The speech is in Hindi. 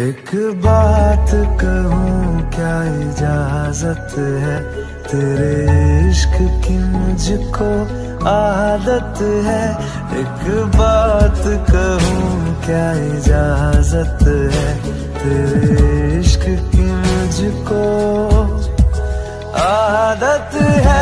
एक बात कहूँ, क्या इजाज़त है? तेरे इश्क की मुझको आदत है। एक बात कहूँ, क्या इजाज़त है? तेरे इश्क की मुझको आदत है।